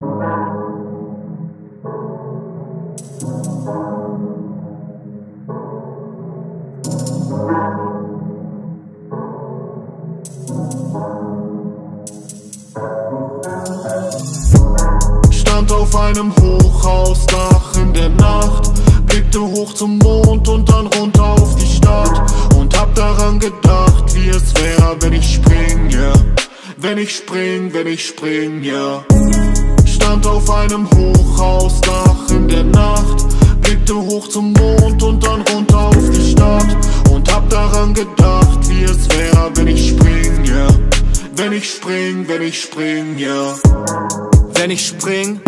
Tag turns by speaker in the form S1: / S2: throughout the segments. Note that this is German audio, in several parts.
S1: Stand auf einem Hochhausdach in der Nacht, blickte hoch zum Mond und dann runter auf die Stadt und hab daran gedacht, wie es wäre, wenn ich spring, yeah. Wenn ich spring, wenn ich spring, yeah. Stand auf einem Hochhausdach in der Nacht, blickte hoch zum Mond und dann runter auf die Stadt und hab daran gedacht, wie es wäre, wenn ich spring, yeah. Wenn ich spring, wenn ich spring, yeah.
S2: Wenn ich spring,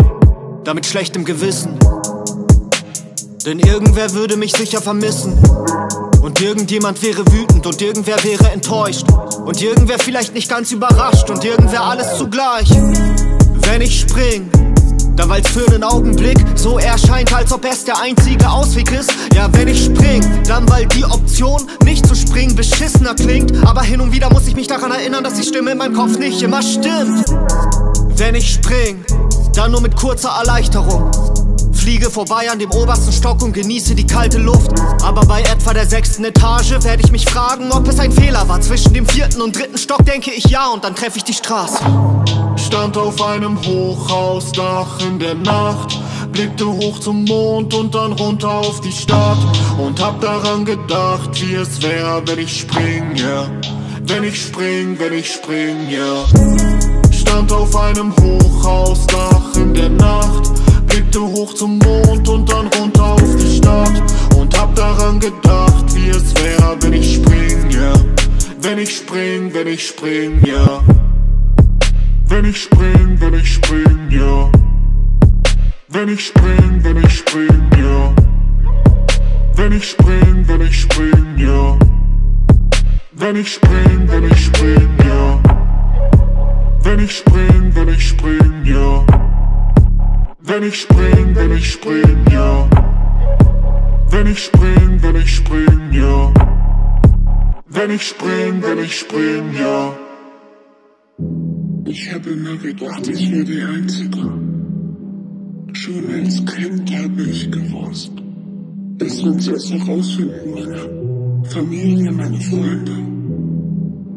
S2: dann mit schlechtem Gewissen. Denn irgendwer würde mich sicher vermissen. Und irgendjemand wäre wütend und irgendwer wäre enttäuscht. Und irgendwer vielleicht nicht ganz überrascht und irgendwer alles zugleich. Wenn ich spring, dann weil's für den Augenblick so erscheint, als ob es der einzige Ausweg ist. Ja, wenn ich spring, dann weil die Option, nicht zu springen, beschissener klingt. Aber hin und wieder muss ich mich daran erinnern, dass die Stimme in meinem Kopf nicht immer stimmt. Wenn ich spring, dann nur mit kurzer Erleichterung. Fliege vorbei an dem obersten Stock und genieße die kalte Luft. Aber bei etwa der sechsten Etage werde ich mich fragen, ob es ein Fehler war. Zwischen dem vierten und dritten Stock denke ich ja und dann treffe ich die Straße.
S1: Stand auf einem Hochhausdach in der Nacht, blickte hoch zum Mond und dann runter auf die Stadt und hab daran gedacht, wie es wäre, wenn ich spring, yeah. Wenn ich spring, wenn ich spring, yeah. Stand auf einem Hochhausdach in der Nacht, blickte hoch zum Mond und dann runter auf die Stadt und hab daran gedacht, wie es wäre, wenn ich spring, yeah. Wenn ich spring, wenn ich spring, yeah. Wenn ich spring, wenn ich spring, ja. Wenn ich spring, wenn ich spring, ja. Wenn ich spring, wenn ich spring, ja. Wenn ich spring, wenn ich spring, Wenn ich spring, wenn ich spring, ja. Wenn ich spring, wenn ich spring, ja. Wenn ich spring, wenn ich spring, ja. Ich
S3: habe immer gedacht, ich wäre die Einzige. Schon als Kind habe ich gewusst, dass wenn sie es herausfinden, meine Familie, meine Freunde,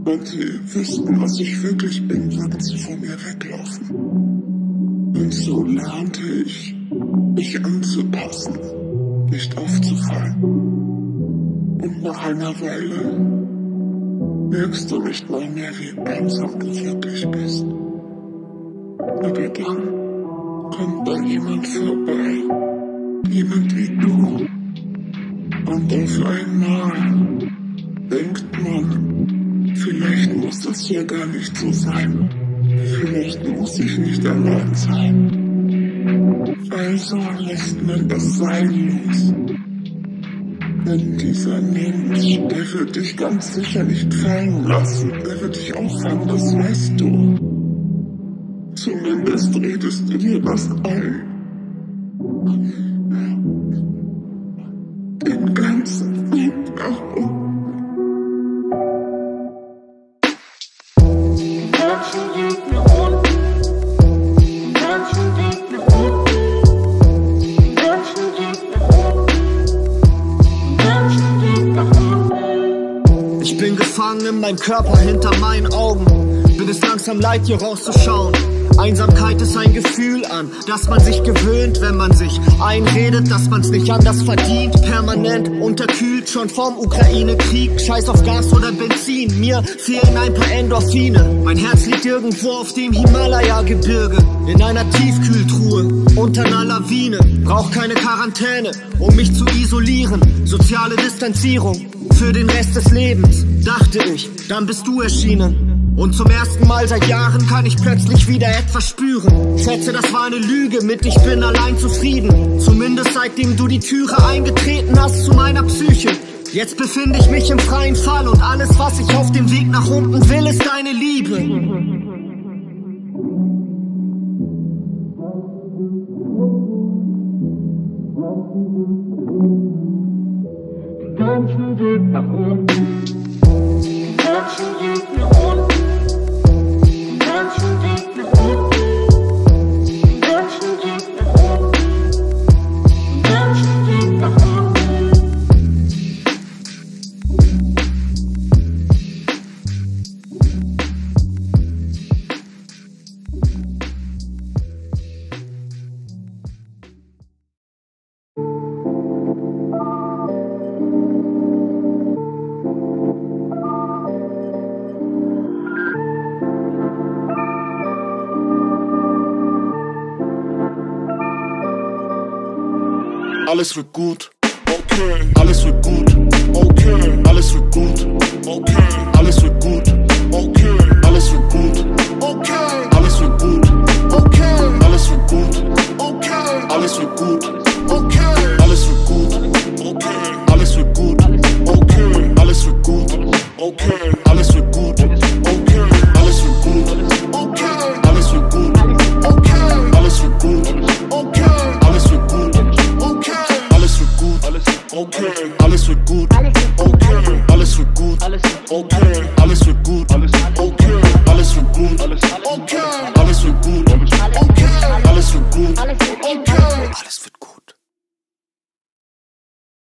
S3: wenn sie wüssten, was ich wirklich bin, würden sie von mir weglaufen. Und so lernte ich, mich anzupassen, nicht aufzufallen. Und nach einer Weile merkst du nicht mal mehr, wie einsam du wirklich bist. Aber dann kommt da jemand vorbei, jemand wie du. Und auf einmal denkt man, vielleicht muss das hier gar nicht so sein. Vielleicht muss ich nicht allein sein. Also lässt man das Sein los. Denn dieser Mensch, der wird dich ganz sicher nicht fallen lassen. Der wird dich auffangen, das weißt du. Zumindest redest du dir das ein. Den ganzen Weg nach unten.
S2: In meinem Körper hinter meinen Augen. Bin es langsam leid, hier rauszuschauen. Einsamkeit ist ein Gefühl an, das man sich gewöhnt, wenn man sich einredet, dass man's nicht anders verdient. Permanent unterkühlt, schon vorm Ukraine-Krieg. Scheiß auf Gas oder Benzin, mir fehlen ein paar Endorphine. Mein Herz liegt irgendwo auf dem Himalaya-Gebirge, in einer Tiefkühltruhe, unter einer Lawine. Brauch keine Quarantäne, um mich zu isolieren. Soziale Distanzierung für den Rest des Lebens, dachte ich. Dann bist du erschienen. Und zum ersten Mal seit Jahren kann ich plötzlich wieder etwas spüren. Schätze, das war eine Lüge mit ich bin allein zufrieden. Zumindest seitdem du die Türe eingetreten hast zu meiner Psyche. Jetzt befinde ich mich im freien Fall und alles, was ich auf dem Weg nach unten will, ist deine Liebe.
S3: Den ganzen Menschen sind nach
S1: oben. Menschen sind Alles wird gut, okay. Alles wird gut, okay. Alles wird gut, okay. Alles wird gut, okay. Alles wird gut, okay. Alles wird gut. okay.